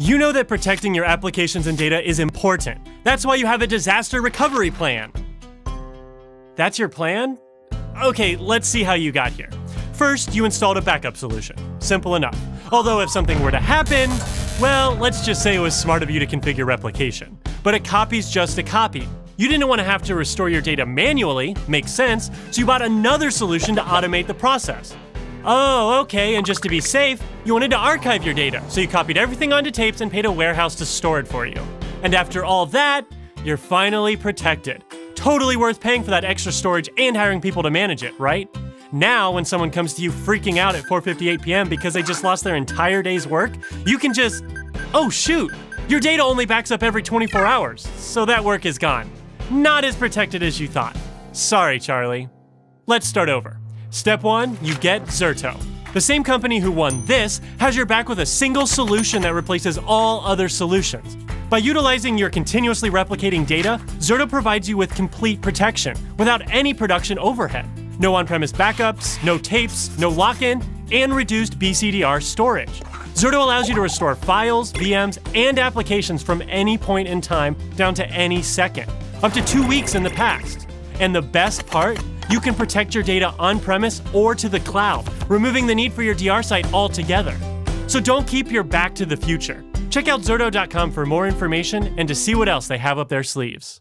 You know that protecting your applications and data is important. That's why you have a disaster recovery plan. That's your plan? Okay, let's see how you got here. First, you installed a backup solution. Simple enough. Although, if something were to happen, well, let's just say it was smart of you to configure replication. But a copy's just a copy. You didn't want to have to restore your data manually, makes sense, so you bought another solution to automate the process. Oh, okay, and just to be safe, you wanted to archive your data, so you copied everything onto tapes and paid a warehouse to store it for you. And after all that, you're finally protected. Totally worth paying for that extra storage and hiring people to manage it, right? Now, when someone comes to you freaking out at 4:58 p.m. because they just lost their entire day's work, you can just, "Oh shoot, your data only backs up every 24 hours, so that work is gone." Not as protected as you thought. Sorry, Charlie. Let's start over. Step 1, you get Zerto. The same company who won this has your back with a single solution that replaces all other solutions. By utilizing your continuously replicating data, Zerto provides you with complete protection without any production overhead. No on premise backups, no tapes, no lock in, and reduced BCDR storage. Zerto allows you to restore files, VMs, and applications from any point in time down to any second, up to two weeks in the past. And the best part? You can protect your data on premise or to the cloud, removing the need for your DR site altogether. So don't keep your back to the future. Check out Zerto.com for more information and to see what else they have up their sleeves.